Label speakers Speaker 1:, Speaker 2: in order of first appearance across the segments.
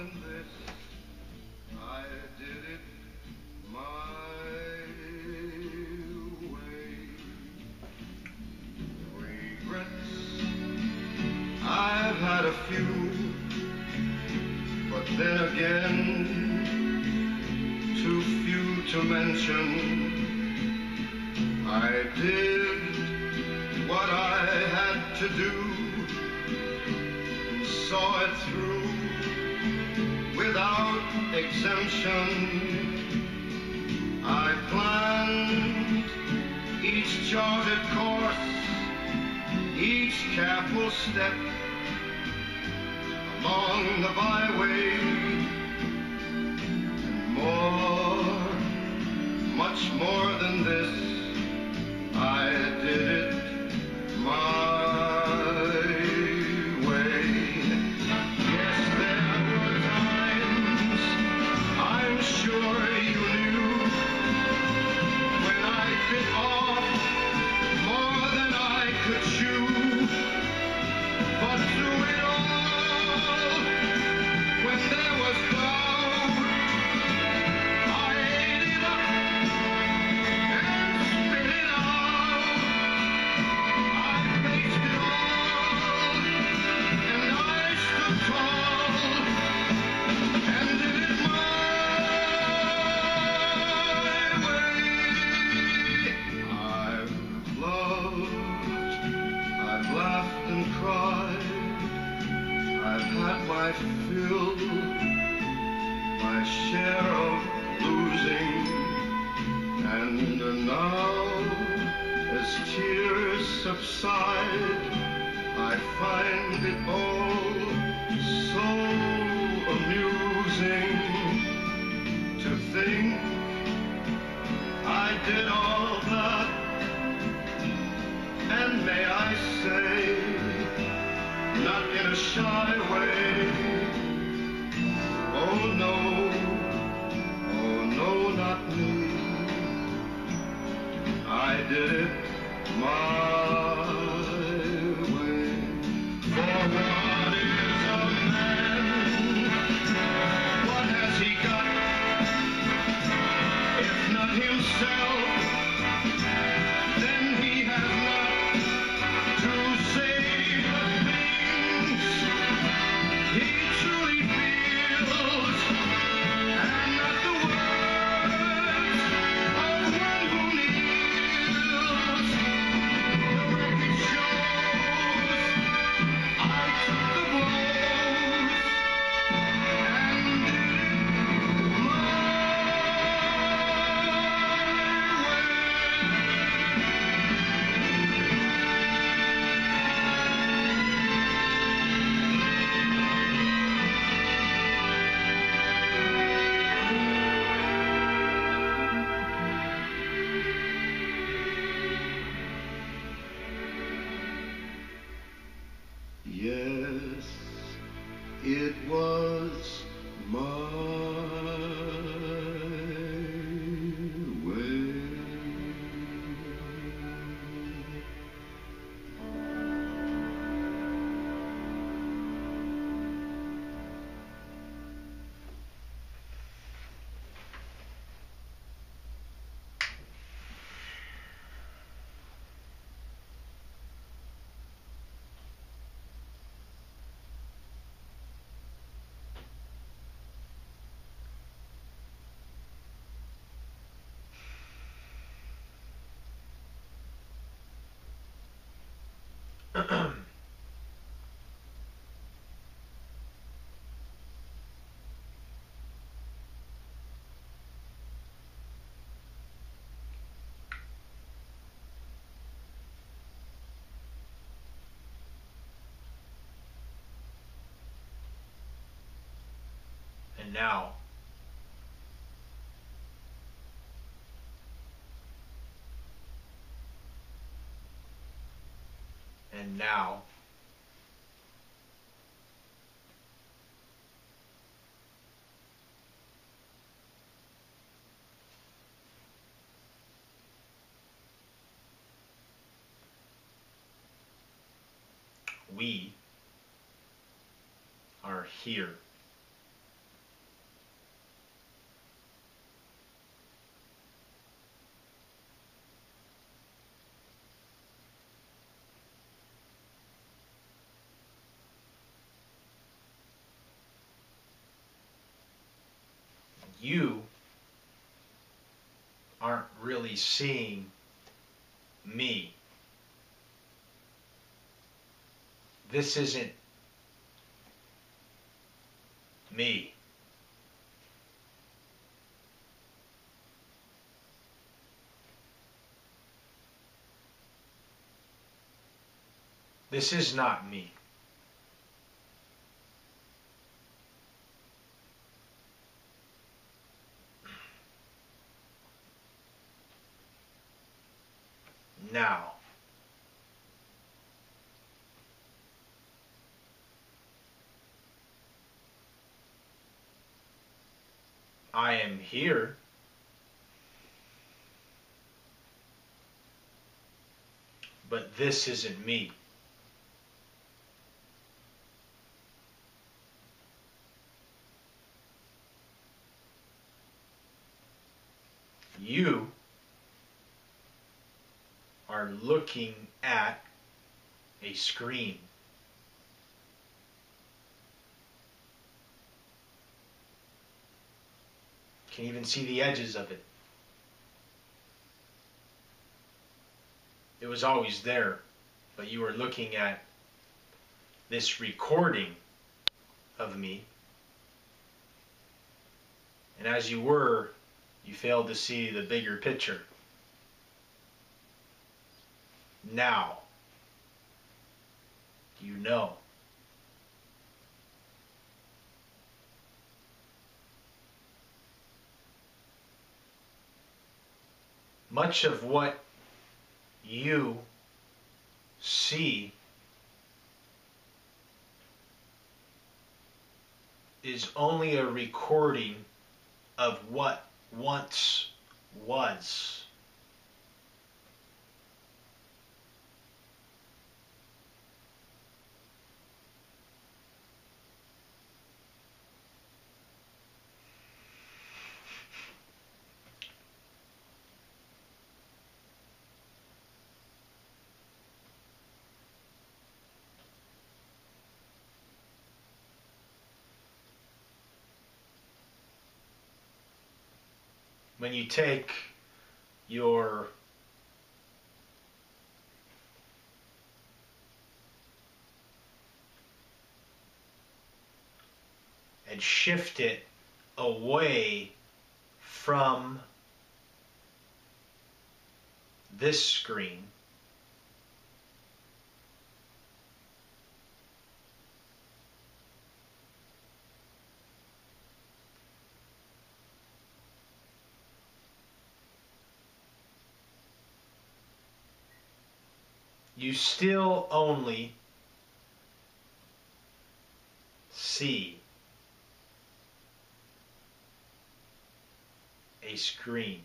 Speaker 1: than this. I did it my way. Regrets, I've had a few, but then again, too few to mention. I did what I had to do saw it through exemption. I planned each charted course, each careful step along the byway, and more, much more than this, I did it my find it all so amusing to think I did all that. And may I say, not in a shy way, oh no, oh no, not me. I did it my And
Speaker 2: now, and now, we are here you aren't really seeing me. This isn't me. This is not me. Now, I am here. But this isn't me. You are looking at a screen. Can even see the edges of it. It was always there, but you were looking at this recording of me. And as you were, you failed to see the bigger picture. Now, you know. Much of what you see is only a recording of what once was. When you take your and shift it away from this screen you still only see a screen.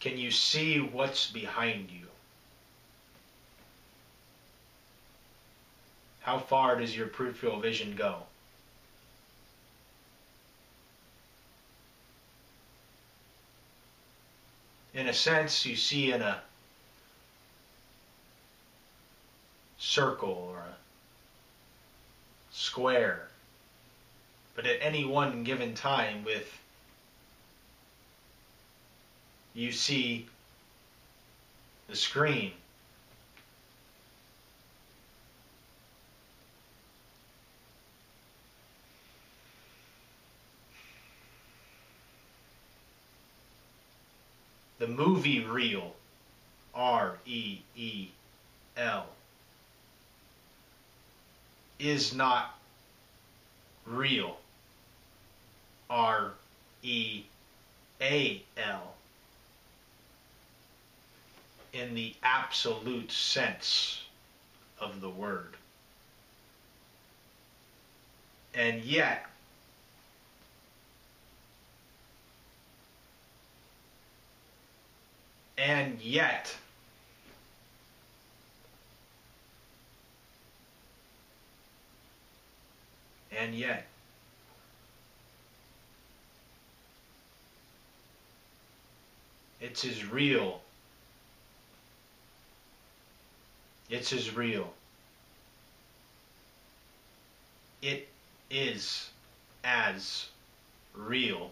Speaker 2: Can you see what's behind you? How far does your peripheral vision go? In a sense, you see in a circle or a square. But at any one given time with you see the screen the movie reel, R E E L, is not real, R E A L, in the absolute sense of the word. And yet, And yet, and yet, It's as real. It's as real. It is as real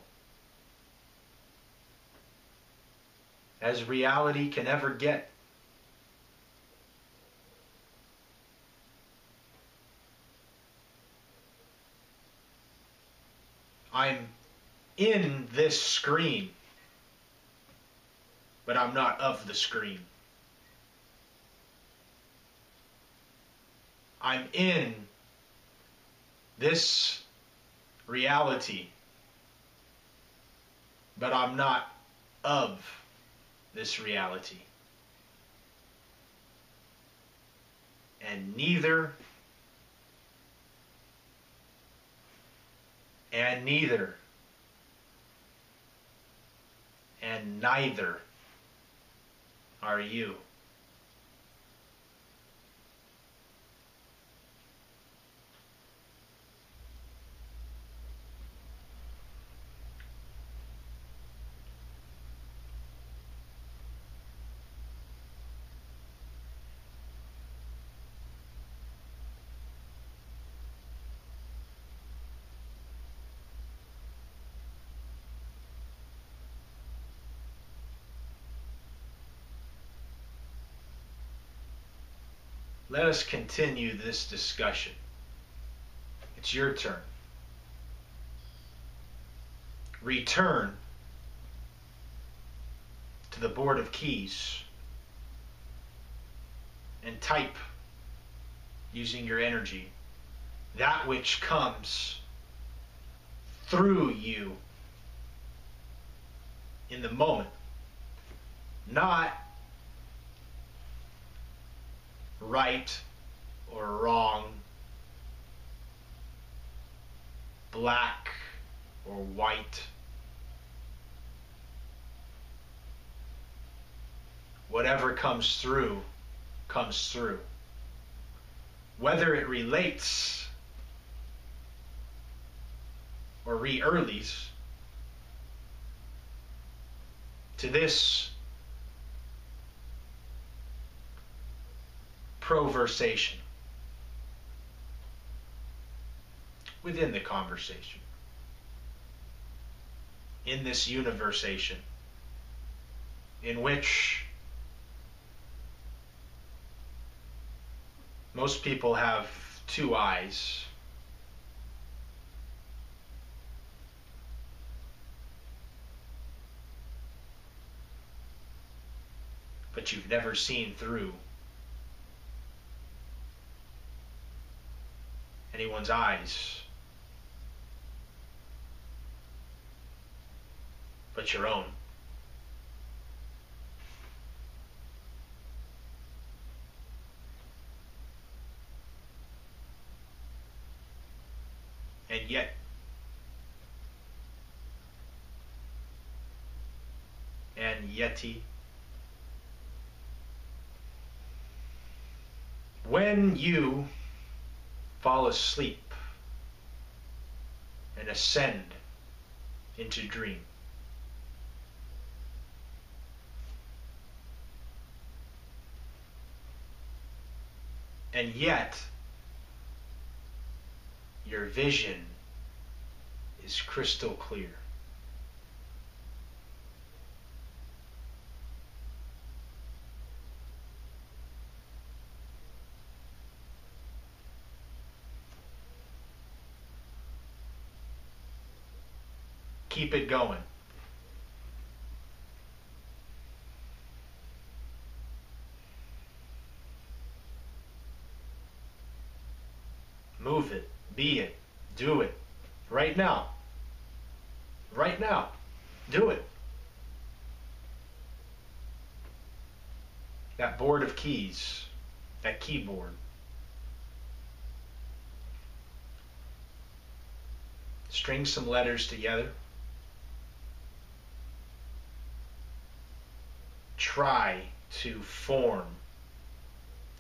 Speaker 2: as reality can ever get. I'm in this screen, but I'm not of the screen. I'm in this reality, but I'm not of this reality. And neither and neither and neither are you. Let us continue this discussion. It's your turn. Return to the board of keys and type using your energy that which comes through you in the moment, not right or wrong, black or white. Whatever comes through, comes through. Whether it relates or re-earlies to this proversation within the conversation, in this universation, in which most people have two eyes. But you've never seen through anyone's eyes but your own. And yet, and Yeti, when you fall asleep and ascend into dream. And yet, your vision is crystal clear. Keep it going. Move it, be it, do it. Right now. Right now. Do it. That board of keys, that keyboard. String some letters together. Try to form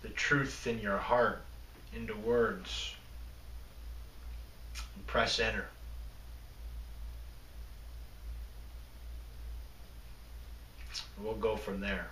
Speaker 2: the truth in your heart into words. And press enter. We'll go from there.